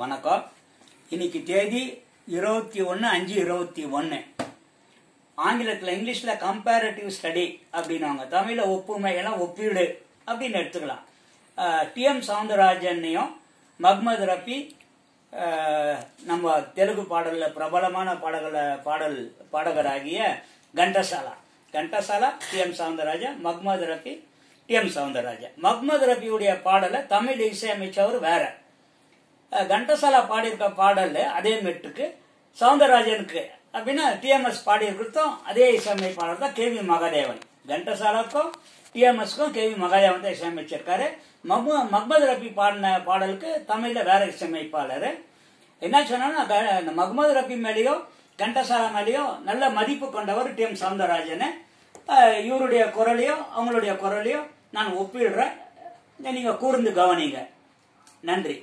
வணக்கம். இன்னைக்கு தேதி இருபத்தி ஒன்று அஞ்சு இருபத்தி ஒன்று ஆங்கிலத்தில் இங்கிலீஷில் கம்பேரட்டிவ் ஸ்டடி அப்படின்னுவாங்க. தமிழில் ஒப்புமை எல்லாம் ஒப்பீடு அப்படின்னு எடுத்துக்கலாம். டிஎம் சவுந்தரராஜனையும் மஹ்மது ரஃபி நம்ம தெலுங்கு பாடலில் பிரபலமான பாடகல பாடல் பாடகராகிய கண்டசாலா. கண்டசாலா டிஎம் சவுந்தரராஜன் மஹ்மத் ரஃபி டிஎம் சவுந்தரராஜன் மஹ்மது ரஃபியுடைய பாடலை தமிழ் இசையமைச்சவர் வேற. கண்டசாலா பாடியிருக்க பாடல் அதே மெட்டுக்கு. சவுந்தரராஜனுக்கு அப்படின்னா டிஎம்எஸ் பாடியிருக்கிறதும் அதே இசையமைப்பாளர் தான் கேவி மகாதேவன். கண்டசாலாக்கும் டிஎம்எஸ்க்கும் கேவி மகாதேவன் தான் இசையமைச்சிருக்காரு. மஹ்ம மஹ்மது ரஃபி பாடின பாடலுக்கு தமிழில் வேற இசையமைப்பாளர். என்ன சொன்னா அந்த மஹ்மது ரஃபி மேலேயும் கண்டசாலா மேலேயும் நல்ல மதிப்பு கொண்டவர் டிஎம் சவுந்தரராஜன். இவருடைய குரலையும் அவங்களுடைய குரலையும் நான் ஒப்பிடுறேன். நீங்கள் கூர்ந்து கவனிங்க. நன்றி.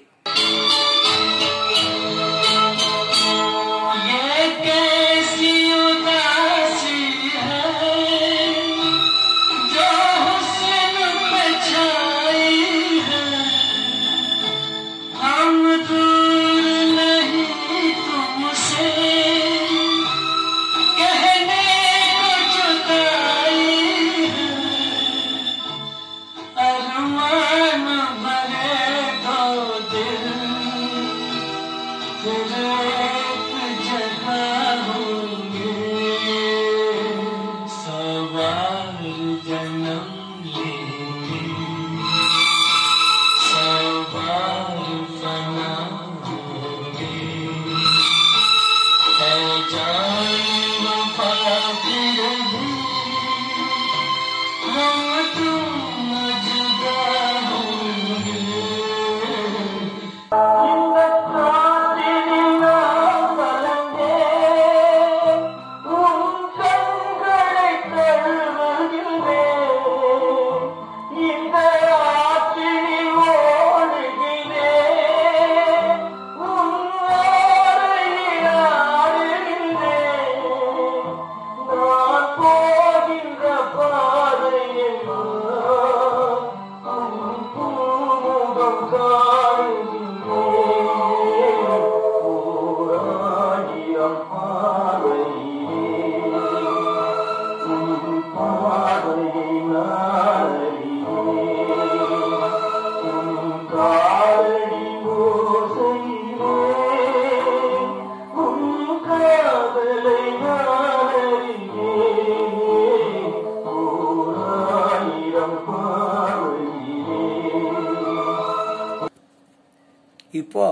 இப்போ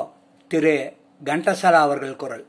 திரு கண்டசாலா அவர்கள் குரல்.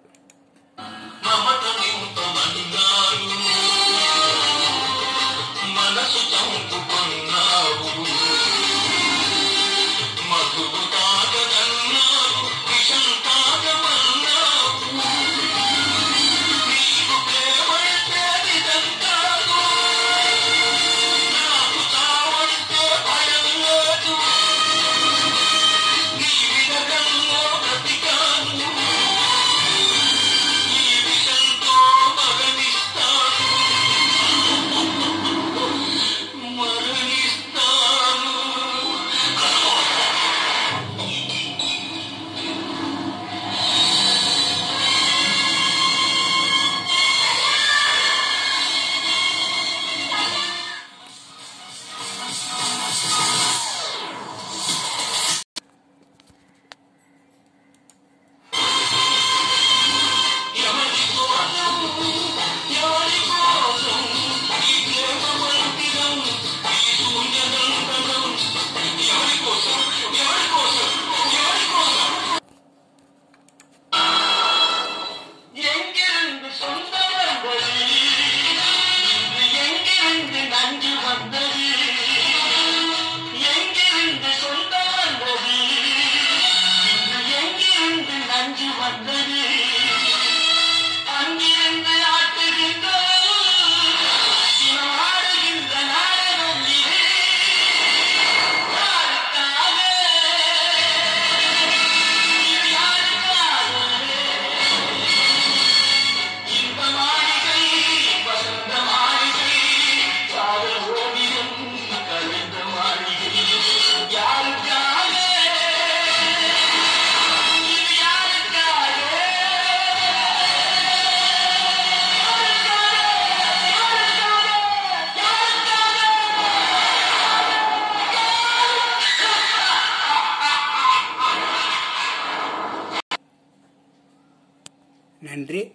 நன்றி.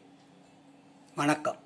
வணக்கம்.